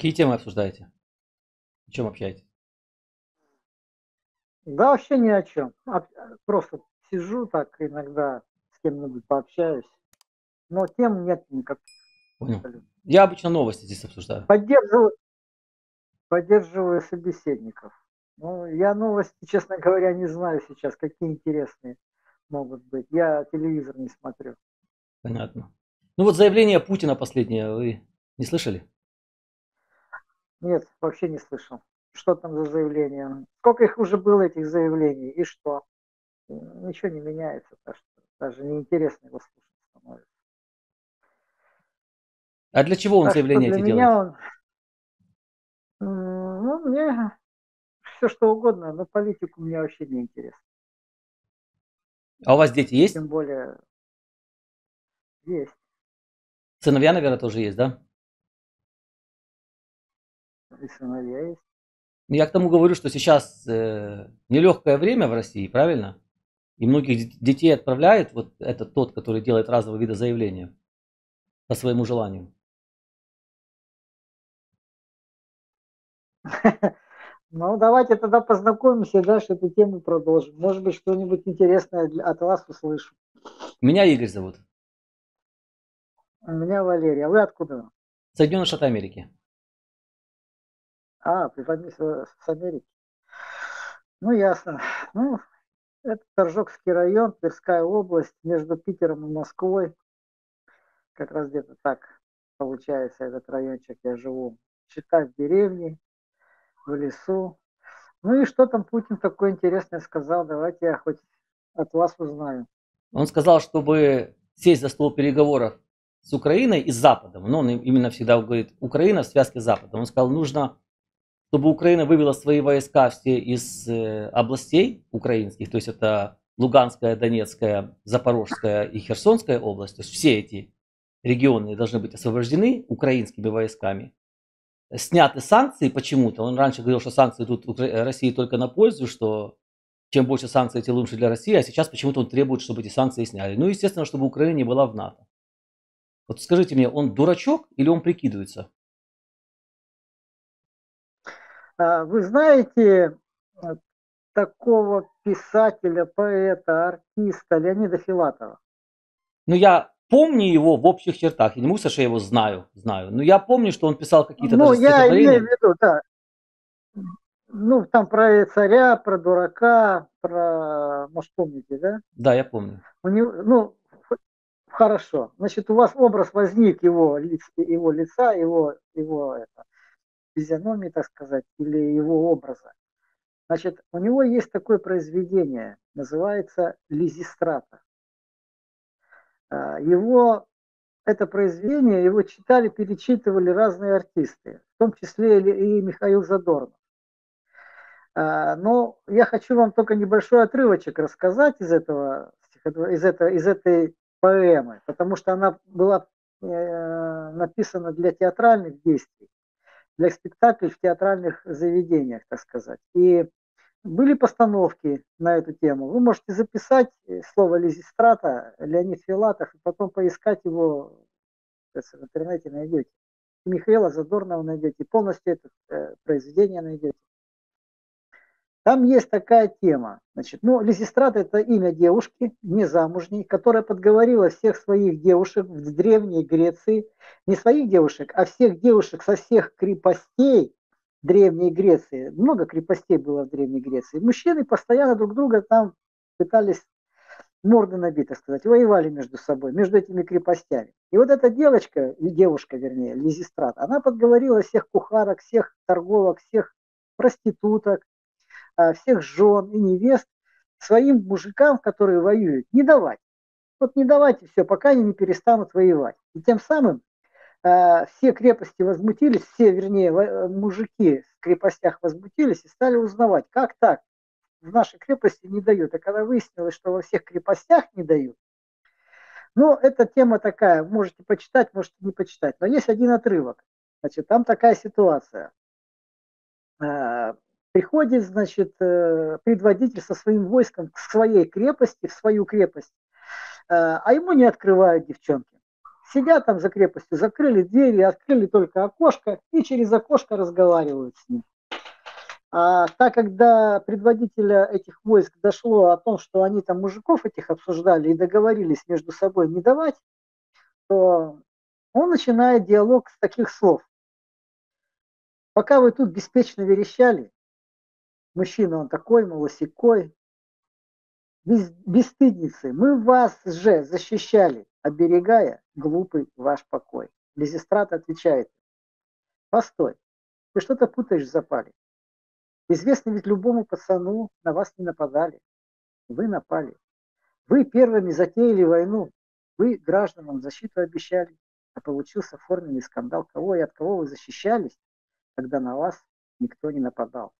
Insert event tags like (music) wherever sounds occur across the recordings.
Какие темы обсуждаете? О чем общаетесь? Да, вообще ни о чем. Просто сижу так иногда с кем-нибудь пообщаюсь. Но тем нет никаких. Понял. Я обычно новости здесь обсуждаю. Поддерживаю, поддерживаю собеседников. Ну, я новости, честно говоря, не знаю сейчас, какие интересные могут быть. Я телевизор не смотрю. Понятно. Ну вот заявление Путина последнее, вы не слышали? Нет, вообще не слышал. Что там за заявление? Сколько их уже было, этих заявлений, и что? Ничего не меняется, так что даже неинтересно его слушать становится. А для чего он так заявление эти делает? Он, ну, мне все что угодно, но политику мне вообще не интересно. А у вас дети есть? Тем более, есть. Сыновья, наверное, тоже есть, да? И сыновья есть. Я к тому говорю, что сейчас э, нелегкое время в России, правильно? И многих детей отправляют, вот этот тот, который делает разового вида заявления по своему желанию. (laughs) Ну, давайте тогда познакомимся и дальше эту тему продолжим. Может быть, что-нибудь интересное от вас услышу. Меня Игорь зовут. Меня Валерий. А вы откуда? Соединенные Штаты Америки. А, приподнялись с Америки. Ну, ясно. Ну, это Торжокский район, Тверская область, между Питером и Москвой. Как раз где-то так получается этот райончик, я живу. Считай в деревне, в лесу. Ну и что там Путин такое интересное сказал? Давайте я хоть от вас узнаю. Он сказал, чтобы сесть за стол переговоров с Украиной и с Западом, но он именно всегда говорит Украина в связке с Западом. Он сказал, нужно чтобы Украина вывела свои войска все из э, областей украинских, то есть это Луганская, Донецкая, Запорожская и Херсонская область, то есть все эти регионы должны быть освобождены украинскими войсками. Сняты санкции почему-то. Он раньше говорил, что санкции идут России только на пользу, что чем больше санкций, тем лучше для России, а сейчас почему-то он требует, чтобы эти санкции сняли. Ну, естественно, чтобы Украина не была в НАТО. Вот скажите мне, он дурачок или он прикидывается? Вы знаете э, такого писателя, поэта, артиста Леонида Филатова? Ну, я помню его в общих чертах. Я не могу сказать, что я его знаю, знаю. Но я помню, что он писал какие-то Ну, я имею в виду, да. Ну, там про царя, про дурака, про... Может, помните, да? Да, я помню. У него, ну, хорошо. Значит, у вас образ возник его, его лица, его, его это, физиономии, так сказать, или его образа. Значит, у него есть такое произведение, называется «Лизистрата». А, его, это произведение, его читали, перечитывали разные артисты, в том числе и Михаил Задорнов. А, но я хочу вам только небольшой отрывочек рассказать из этого, из, этого, из этой поэмы, потому что она была э, написана для театральных действий для спектаклей в театральных заведениях, так сказать. И были постановки на эту тему. Вы можете записать э, слово Лизистрата, Леонид Филатов, и потом поискать его в интернете найдете. Михаила Задорнова найдете, полностью это э, произведение найдете. Там есть такая тема. Значит, ну, Лисистрат – это имя девушки, незамужней, которая подговорила всех своих девушек в Древней Греции, не своих девушек, а всех девушек со всех крепостей Древней Греции. Много крепостей было в Древней Греции. Мужчины постоянно друг друга там пытались морды набить, так сказать, воевали между собой, между этими крепостями. И вот эта девочка, девушка, вернее, Лизистрат, она подговорила всех кухарок, всех торговок, всех проституток, всех жен и невест своим мужикам, которые воюют, не давать. Вот не давайте все, пока они не перестанут воевать. И тем самым э, все крепости возмутились, все, вернее, мужики в крепостях возмутились и стали узнавать, как так, в нашей крепости не дают. А когда выяснилось, что во всех крепостях не дают, ну, эта тема такая, можете почитать, можете не почитать. Но есть один отрывок. Значит, там такая ситуация. А, Приходит, значит, э, предводитель со своим войском к своей крепости, в свою крепость, э, а ему не открывают девчонки. Сидят там за крепостью, закрыли двери, открыли только окошко и через окошко разговаривают с ним. А так, когда предводителя этих войск дошло о том, что они там мужиков этих обсуждали и договорились между собой не давать, то он начинает диалог с таких слов. Пока вы тут беспечно верещали, мужчина он такой, малосекой, без, бесстыдницы, мы вас же защищали, оберегая глупый ваш покой. Лизистрат отвечает, постой, ты что-то путаешь в запале. Известно ведь любому пацану, на вас не нападали. Вы напали. Вы первыми затеяли войну. Вы гражданам защиту обещали. А получился форменный скандал. Кого и от кого вы защищались, когда на вас никто не нападал.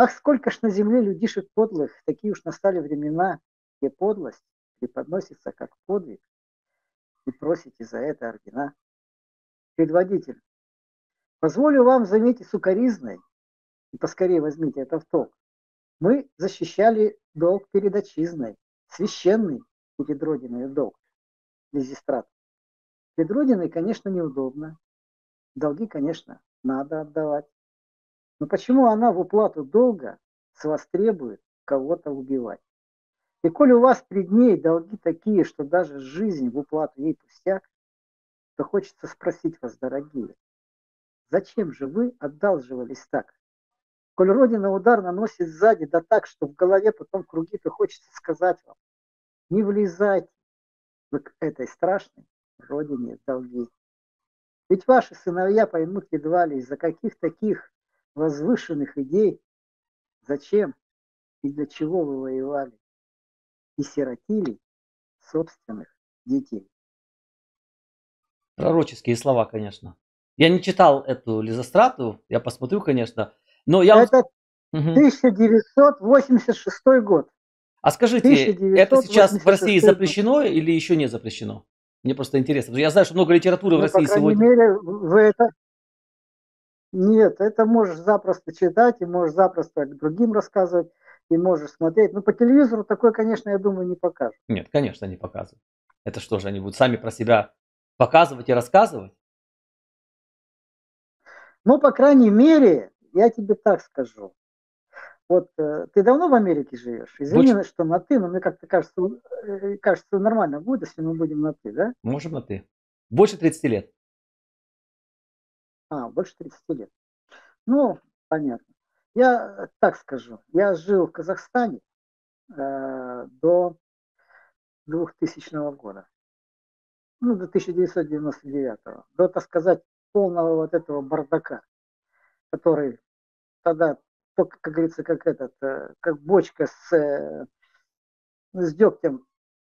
Ах, сколько ж на земле людишек подлых, такие уж настали времена, где подлость преподносится как подвиг, и просите за это ордена. Предводитель, позволю вам заметить сукоризной, и поскорее возьмите это в толк. Мы защищали долг перед отчизной, священный перед Родиной долг, Лизистрат. Перед Родиной, конечно, неудобно. Долги, конечно, надо отдавать. Но почему она в уплату долга с вас требует кого-то убивать? И коли у вас пред ней долги такие, что даже жизнь в уплату ей пустяк, то хочется спросить вас, дорогие, зачем же вы одалживались так? Коль Родина удар наносит сзади, да так, что в голове потом круги, то хочется сказать вам, не влезайте вы к этой страшной Родине долги. Ведь ваши сыновья поймут едва ли из-за каких таких возвышенных идей, зачем и для чего вы воевали и сиротили собственных детей. Пророческие слова, конечно. Я не читал эту лизострату, я посмотрю, конечно, но я... Это 1986 год. А скажите, это сейчас в России запрещено или еще не запрещено? Мне просто интересно. Я знаю, что много литературы ну, в России по сегодня. мере, вы это... Нет, это можешь запросто читать, и можешь запросто другим рассказывать, и можешь смотреть. Ну, по телевизору такое, конечно, я думаю, не покажут. Нет, конечно, не показывают. Это что же, они будут сами про себя показывать и рассказывать? Ну, по крайней мере, я тебе так скажу. Вот э, ты давно в Америке живешь? Извини, Очень... что на ты, но мне как-то кажется, э, кажется, нормально будет, если мы будем на ты, да? Можем на ты. Больше 30 лет. А, больше 30 лет. Ну, понятно. Я так скажу. Я жил в Казахстане э, до 2000 года. Ну, до 1999. До, так сказать, полного вот этого бардака который тогда только, как говорится, как этот, э, как бочка с, э, с дегтем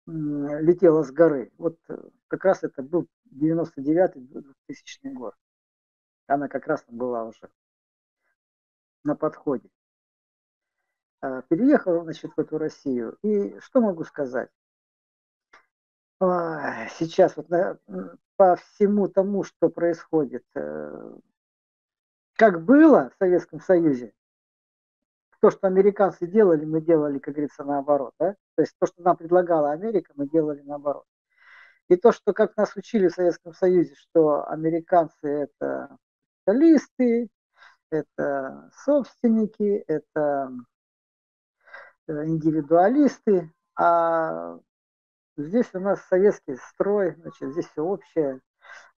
летела с горы. Вот э, как раз это был 99-2000 год. Она как раз была уже на подходе. А, переехал, значит, в эту Россию. И что могу сказать? Сейчас вот по всему тому, что происходит как было в Советском Союзе, то, что американцы делали, мы делали, как говорится, наоборот. Да? То есть то, что нам предлагала Америка, мы делали наоборот. И то, что как нас учили в Советском Союзе, что американцы это капиталисты, это собственники, это э, индивидуалисты, а здесь у нас советский строй, значит, здесь все общее,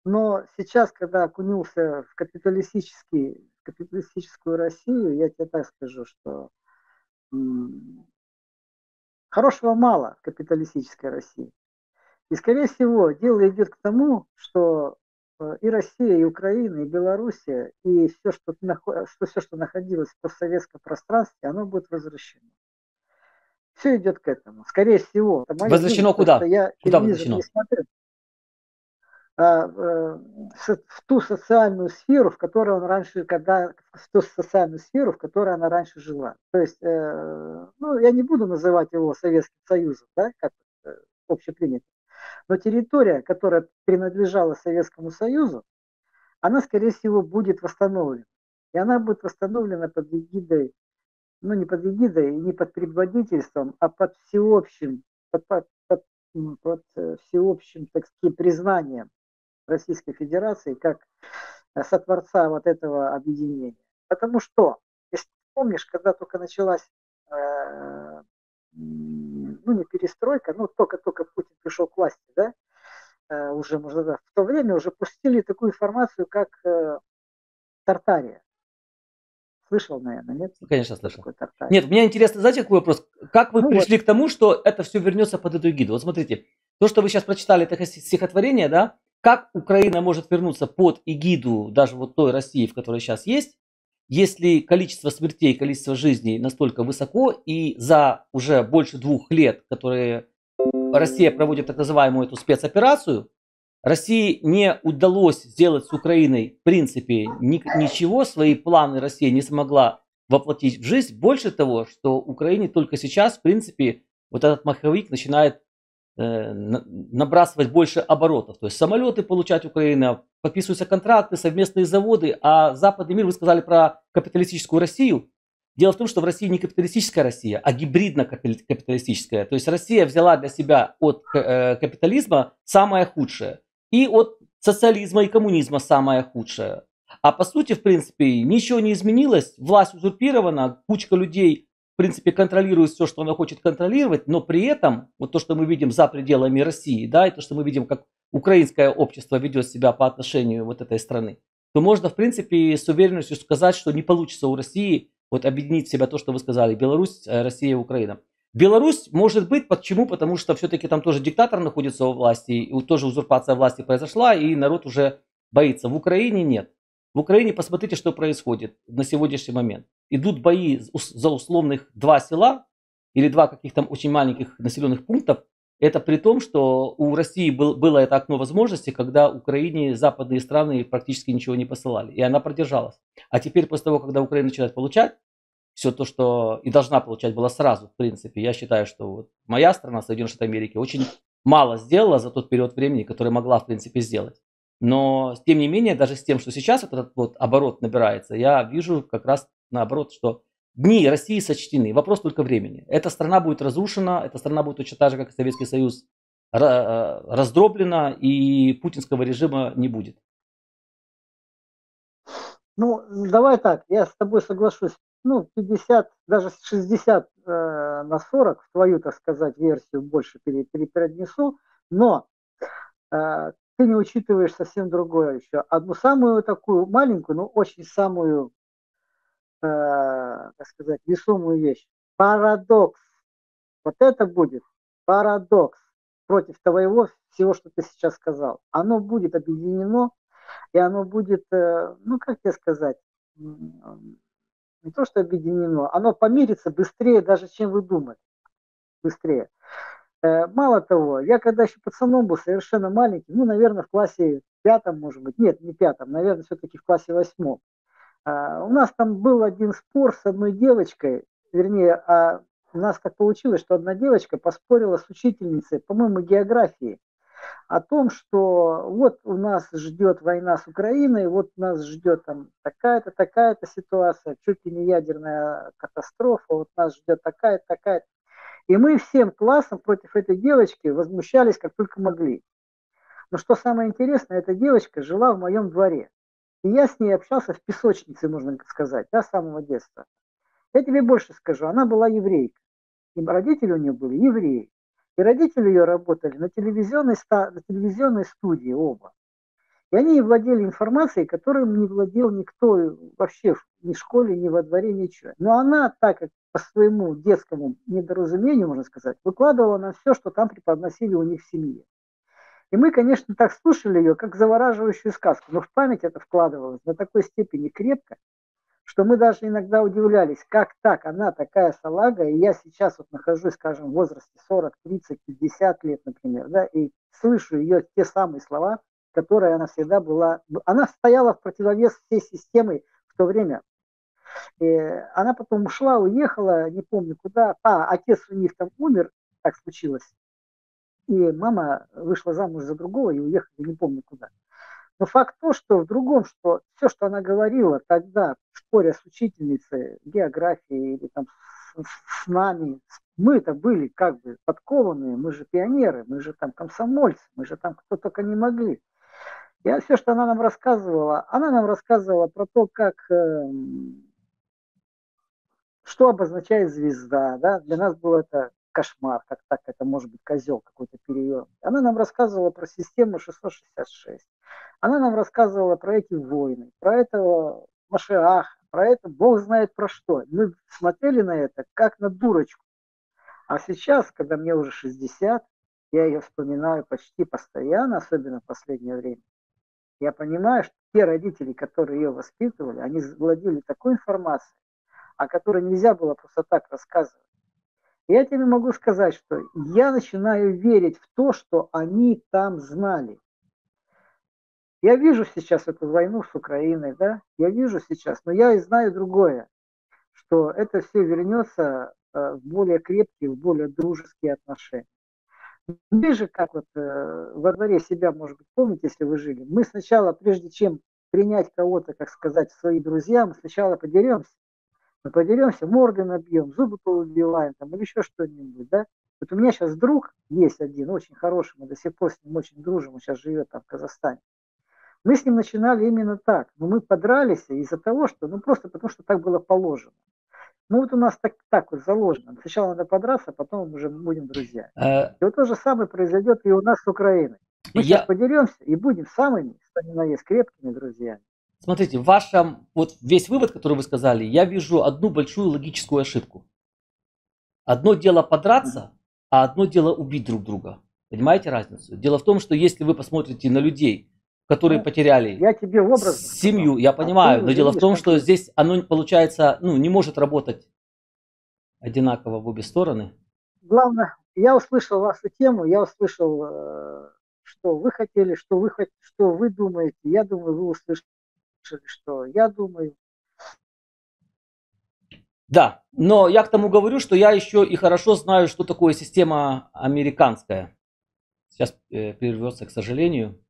но сейчас, когда окунулся в капиталистический, капиталистическую Россию, я тебе так скажу, что хорошего мало в капиталистической России. И, скорее всего, дело идет к тому, что и Россия, и Украина, и Белоруссия, и все, что, что, все, что находилось в постсоветском пространстве, оно будет возвращено. Все идет к этому. Скорее всего. Возвращено куда? Я куда возвращено? Не смотрю. А, э, в ту социальную сферу, в которой он раньше, когда в ту социальную сферу, в которой она раньше жила. То есть, э, ну, я не буду называть его Советским Союзом, да, как общепринято, но территория, которая принадлежала Советскому Союзу, она, скорее всего, будет восстановлена. И она будет восстановлена под эгидой, ну, не под эгидой, не под предводительством, а под всеобщим, под, под, под под э, всеобщим, так сказать, признанием Российской Федерации как э, сотворца вот этого объединения. Потому что, если помнишь, когда только началась, э, ну не перестройка, ну только-только Путин пришел к власти, да, э, уже можно сказать, в то время уже пустили такую информацию, как э, Тартария. Слышал, наверное, нет? Ну, конечно, слышал. Нет, мне интересно, знаете, какой вопрос? Как вы ну, пришли вот. к тому, что это все вернется под эту гиду? Вот смотрите, то, что вы сейчас прочитали, это стихотворение, да? Как Украина может вернуться под эгиду даже вот той России, в которой сейчас есть, если количество смертей, количество жизней настолько высоко, и за уже больше двух лет, которые Россия проводит так называемую эту спецоперацию, России не удалось сделать с Украиной в принципе ни, ничего, свои планы Россия не смогла воплотить в жизнь. Больше того, что Украине только сейчас, в принципе, вот этот маховик начинает набрасывать больше оборотов. То есть самолеты получать Украина, подписываются контракты, совместные заводы, а западный мир, вы сказали про капиталистическую Россию. Дело в том, что в России не капиталистическая Россия, а гибридно-капиталистическая. То есть Россия взяла для себя от э, капитализма самое худшее и от социализма и коммунизма самое худшее. А по сути, в принципе, ничего не изменилось, власть узурпирована, кучка людей, принципе, контролирует все, что она хочет контролировать, но при этом, вот то, что мы видим за пределами России, да, и то, что мы видим, как украинское общество ведет себя по отношению вот этой страны, то можно, в принципе, с уверенностью сказать, что не получится у России вот объединить в себя то, что вы сказали, Беларусь, э, Россия Украина. Беларусь может быть, почему? Потому что все-таки там тоже диктатор находится у власти, и тоже узурпация власти произошла, и народ уже боится. В Украине нет. В Украине посмотрите, что происходит на сегодняшний момент. Идут бои за условных два села или два каких-то очень маленьких населенных пунктов. Это при том, что у России был, было это окно возможности, когда Украине западные страны практически ничего не посылали. И она продержалась. А теперь после того, когда Украина начинает получать, все то, что и должна получать было сразу, в принципе. Я считаю, что вот моя страна, Соединенные Штаты Америки, очень мало сделала за тот период времени, который могла, в принципе, сделать. Но, тем не менее, даже с тем, что сейчас этот вот оборот набирается, я вижу как раз наоборот, что дни России сочтены. Вопрос только времени. Эта страна будет разрушена, эта страна будет точно так же, как и Советский Союз, э, раздроблена, и путинского режима не будет. Ну, давай так, я с тобой соглашусь ну, 50, даже 60 э, на 40, в твою, так сказать, версию больше перенесу, но э, ты не учитываешь совсем другое еще. Одну самую такую маленькую, но очень самую, э, так сказать, весомую вещь. Парадокс. Вот это будет парадокс против твоего всего, что ты сейчас сказал. Оно будет объединено, и оно будет, э, ну, как тебе сказать, не то что объединено, оно помирится быстрее даже, чем вы думали. Быстрее. Э, мало того, я когда еще пацаном был совершенно маленький, ну, наверное, в классе пятом, может быть, нет, не пятом, наверное, все-таки в классе восьмом. А, у нас там был один спор с одной девочкой, вернее, а у нас так получилось, что одна девочка поспорила с учительницей, по-моему, географии о том, что вот у нас ждет война с Украиной, вот нас ждет там такая-то, такая-то ситуация, чуть ли не ядерная катастрофа, вот нас ждет такая-то, такая-то. И мы всем классом против этой девочки возмущались как только могли. Но что самое интересное, эта девочка жила в моем дворе. И я с ней общался в песочнице, можно сказать, да, с самого детства. Я тебе больше скажу, она была еврейка. И родители у нее были евреи. И родители ее работали на телевизионной, на телевизионной студии оба. И они владели информацией, которой не владел никто вообще ни в школе, ни во дворе, ничего. Но она, так как по своему детскому недоразумению, можно сказать, выкладывала на все, что там преподносили у них в семье. И мы, конечно, так слушали ее, как завораживающую сказку, но в память это вкладывалось до такой степени крепко, что мы даже иногда удивлялись, как так, она такая салага, и я сейчас вот нахожусь, скажем, в возрасте 40, 30, 50 лет, например, да, и слышу ее те самые слова, которые она всегда была, она стояла в противовес всей системы в то время. И она потом ушла, уехала, не помню куда, а, отец у них там умер, так случилось, и мама вышла замуж за другого и уехала, не помню куда. Но факт то, что в другом, что все, что она говорила тогда, споря с учительницей географии или там с, с нами, мы-то были как бы подкованные, мы же пионеры, мы же там комсомольцы, мы же там кто только не могли. И все, что она нам рассказывала, она нам рассказывала про то, как, э, что обозначает звезда, да, для нас было это кошмар, как так, это может быть козел какой-то перевернут. Она нам рассказывала про систему 666, она нам рассказывала про эти войны, про этого Машиаха, про это Бог знает про что. Мы смотрели на это как на дурочку. А сейчас, когда мне уже 60, я ее вспоминаю почти постоянно, особенно в последнее время. Я понимаю, что те родители, которые ее воспитывали, они владели такой информацией, о которой нельзя было просто так рассказывать. Я тебе могу сказать, что я начинаю верить в то, что они там знали. Я вижу сейчас эту войну с Украиной, да, я вижу сейчас, но я и знаю другое, что это все вернется э, в более крепкие, в более дружеские отношения. Мы же, как вот э, во дворе себя, может быть, помните, если вы жили, мы сначала, прежде чем принять кого-то, как сказать, свои друзья, мы сначала подеремся. Мы подеремся, морды набьем, зубы поубиваем там, или еще что-нибудь, да. Вот у меня сейчас друг есть один, очень хороший, мы до сих пор с ним очень дружим, он сейчас живет там в Казахстане. Мы с ним начинали именно так, но мы подрались из-за того, что, ну просто потому что так было положено. Ну вот у нас так, так вот заложено. Сначала надо подраться, а потом уже мы будем друзья. А... И вот то же самое произойдет и у нас с Украиной. Мы Я... сейчас подеремся и будем самыми, с крепкими друзьями. Смотрите, в вашем, вот весь вывод, который вы сказали, я вижу одну большую логическую ошибку. Одно дело подраться, а одно дело убить друг друга. Понимаете разницу? Дело в том, что если вы посмотрите на людей, которые ну, потеряли я тебе образ семью, я а понимаю, но дело в том, что здесь оно получается, ну, не может работать одинаково в обе стороны. Главное, я услышал вашу тему, я услышал, э, что вы хотели, что вы, что вы думаете. Я думаю, вы услышали, что я думаю. Да, но я к тому говорю, что я еще и хорошо знаю, что такое система американская. Сейчас э, прервется, к сожалению.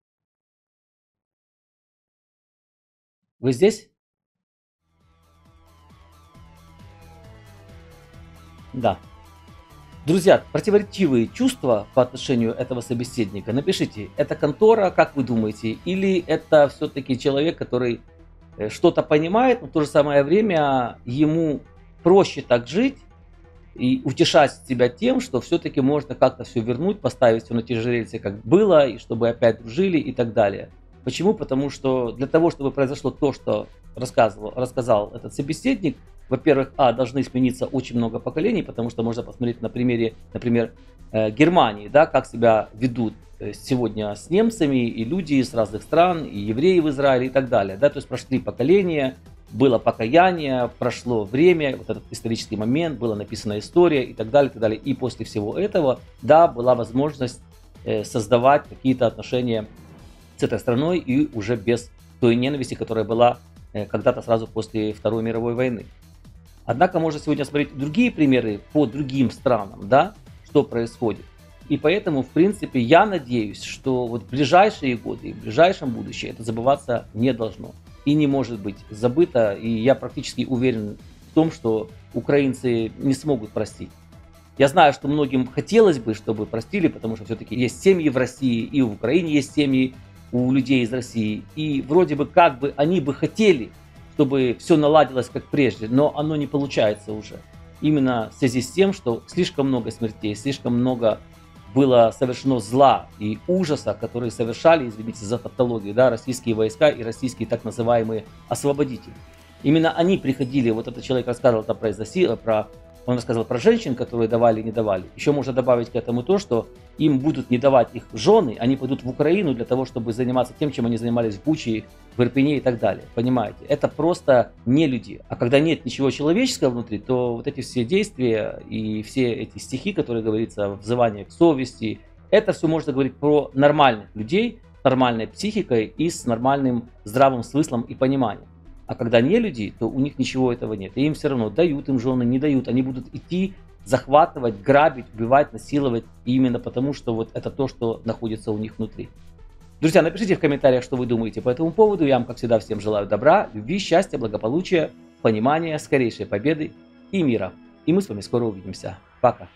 Вы здесь? Да. Друзья, противоречивые чувства по отношению этого собеседника. Напишите, это контора, как вы думаете, или это все-таки человек, который э, что-то понимает, но в то же самое время ему проще так жить и утешать себя тем, что все-таки можно как-то все вернуть, поставить все на те же рельсы, как было, и чтобы опять дружили и так далее. Почему? Потому что для того, чтобы произошло то, что рассказывал, рассказал этот собеседник, во-первых, а, должны смениться очень много поколений, потому что можно посмотреть на примере, например, э, Германии, да, как себя ведут э, сегодня с немцами и люди с разных стран, и евреи в Израиле и так далее. Да, то есть прошли поколения, было покаяние, прошло время, вот этот исторический момент, была написана история и так далее, и так далее. И после всего этого, да, была возможность э, создавать какие-то отношения с этой страной и уже без той ненависти, которая была э, когда-то сразу после Второй мировой войны. Однако можно сегодня смотреть другие примеры по другим странам, да, что происходит. И поэтому, в принципе, я надеюсь, что вот в ближайшие годы, в ближайшем будущем это забываться не должно и не может быть забыто. И я практически уверен в том, что украинцы не смогут простить. Я знаю, что многим хотелось бы, чтобы простили, потому что все-таки есть семьи в России, и в Украине есть семьи, у людей из России. И вроде бы как бы они бы хотели, чтобы все наладилось как прежде, но оно не получается уже. Именно в связи с тем, что слишком много смертей, слишком много было совершено зла и ужаса, которые совершали, извините за тавтологию, да, российские войска и российские так называемые освободители. Именно они приходили, вот этот человек рассказывал это про, про он рассказал про женщин, которые давали и не давали. Еще можно добавить к этому то, что им будут не давать их жены, они пойдут в Украину для того, чтобы заниматься тем, чем они занимались в Буче, в Ирпене и так далее. Понимаете? Это просто не люди. А когда нет ничего человеческого внутри, то вот эти все действия и все эти стихи, которые говорится, взывание к совести, это все можно говорить про нормальных людей, нормальной психикой и с нормальным здравым смыслом и пониманием. А когда не люди, то у них ничего этого нет. И им все равно дают им жены, не дают. Они будут идти, захватывать, грабить, убивать, насиловать. Именно потому, что вот это то, что находится у них внутри. Друзья, напишите в комментариях, что вы думаете по этому поводу. Я вам, как всегда, всем желаю добра, любви, счастья, благополучия, понимания, скорейшей победы и мира. И мы с вами скоро увидимся. Пока.